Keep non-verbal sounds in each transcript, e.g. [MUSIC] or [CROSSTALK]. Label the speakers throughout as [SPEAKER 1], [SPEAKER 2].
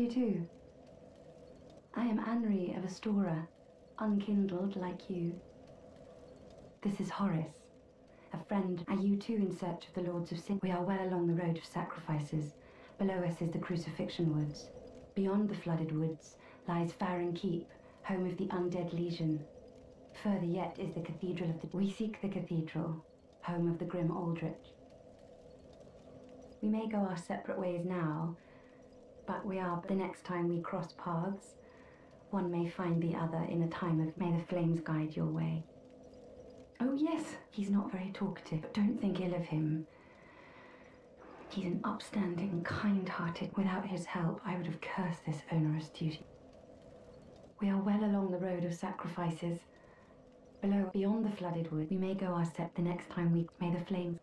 [SPEAKER 1] You do? I am Anri of Astora, unkindled like you. This is Horace, a friend. Are you too in search of the Lords of Cinder? We are well along the road of sacrifices. Below us is the Crucifixion Woods. Beyond the flooded woods lies Farron Keep, home of the Undead Legion. Further yet is the Cathedral of the... We seek the Cathedral, home of the Grim Aldrich. We may go our separate ways now, but we are the next time we cross paths. One may find the other in a time of may the flames guide your way. Oh, yes, he's not very talkative, but don't think ill of him. He's an upstanding, kind hearted. Without his help, I would have cursed this onerous duty. We are well along the road of sacrifices. Below, beyond the flooded wood, we may go our step the next time we may the flames.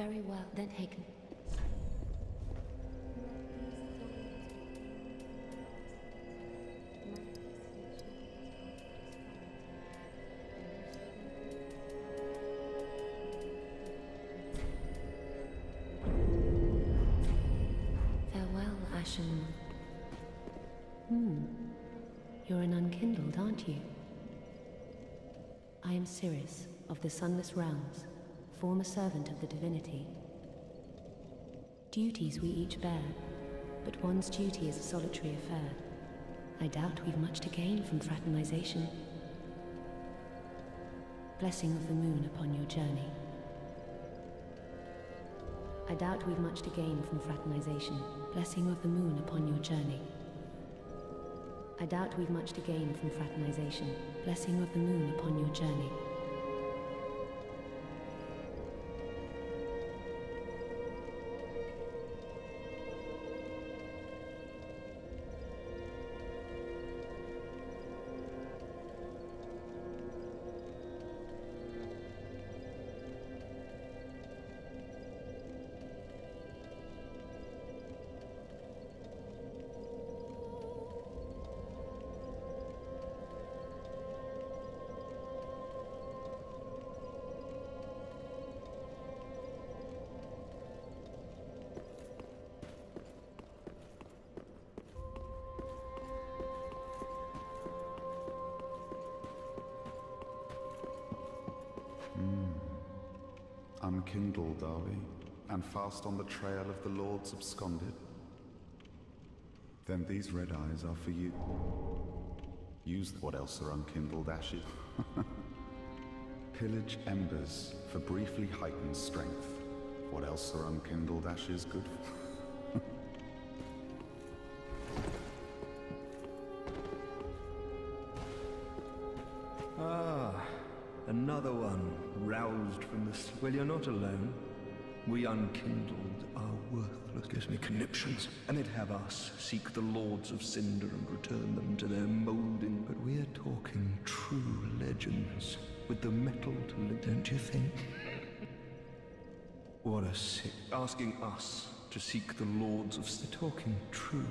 [SPEAKER 1] Very well, then Hagen. Farewell, Ashen. Hmm. You're an unkindled, aren't you? I am Sirris of the Sunless Realms, former servant of the divinity. Duties we each bear, but one's duty is a solitary affair. I doubt we've much to gain from fraternization. Blessing of the moon upon your journey. I doubt we've much to gain from fraternization. Blessing of the moon upon your journey. I doubt we've much to gain from fraternization. Blessing of the moon upon your journey.
[SPEAKER 2] Fast on the trail of the Lords absconded? Then these red eyes are for you. Use what else are unkindled ashes. [LAUGHS] Pillage embers for briefly heightened strength. What else are unkindled ashes good for? [LAUGHS]
[SPEAKER 3] Ah, another one roused from the. Well, you're not alone. We unkindled are worthless. Gives me conniptions. And they'd have us seek the lords of Cinder and return them to their molding. But we're talking true legends with the mettle to live, don't you think? What a sick. Asking us to seek the lords of. They're talking true.